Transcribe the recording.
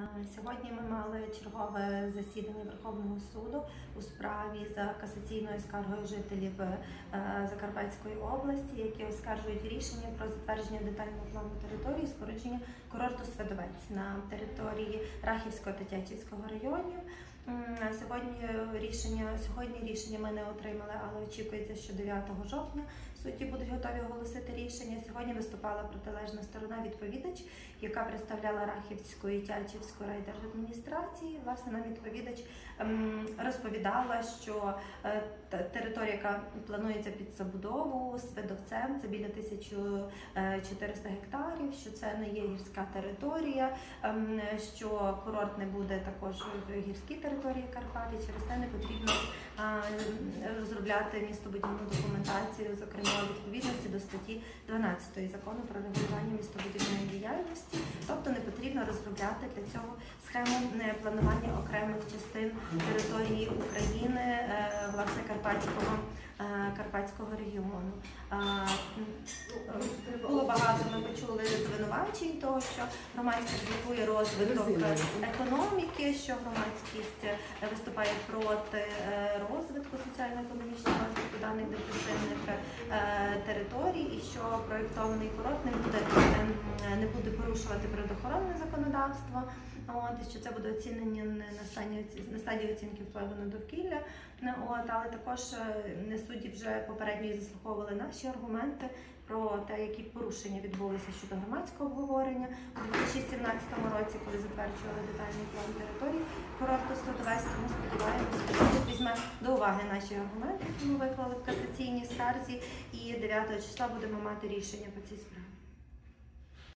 Е, Сьогодні ми мали чергове засідання Верховного суду у справі за касаційною скаргою жителів е, Закарпатської області, які оскаржують рішення про затвердження детального плану території спорудження курорту Сведовець на території Рахівського та Тячівського районів. Сьогодні рішення сьогодні рішення ми не отримали, але очікується, що 9 жовтня судді будуть готові оголосити рішення. Сьогодні виступала протилежна сторона відповідач, яка представляла Рахівську і Тячівську райдержадміністрації. Власне, нам відповідач ем, розповідала, що е, територія, яка планується під забудову з видовцем, це біля 1400 гектарів, що це не є гірська територія, ем, що курорт не буде також в гірській території Карпат, і через те не потрібно а, розробляти містобудівну документацію, зокрема у відповідності до статті 12 закону про регулювання містобудівної діяльності, тобто не потрібно розробляти для цього схему е, планування окремих частин території України, е, власне Карпатського. е, Карпатського регіону е, багато. Ми почули звинувачень того, що громадськість блокує розвиток економіки, що громадськість е, виступає проти е, розвитку соціально-економічного розвитку даних депресивних е, територій, і що проєктований курорт не буде ем, не буде порушувати природоохоронне законодавство. От і що це буде оцінення не на оці- на стадії оцінки впливу на довкілля. От, але також е, судді вже попередньо заслуховували наші аргументи про те, які порушення відбулися щодо громадського обговорення у 2017 році, коли затверджували детальний план території курорту Садовець. Тому сподіваємося, візьме уваги наші аргументи, які ми виклали в касаційній скарзі, і 9 числа будемо мати рішення по цій справі.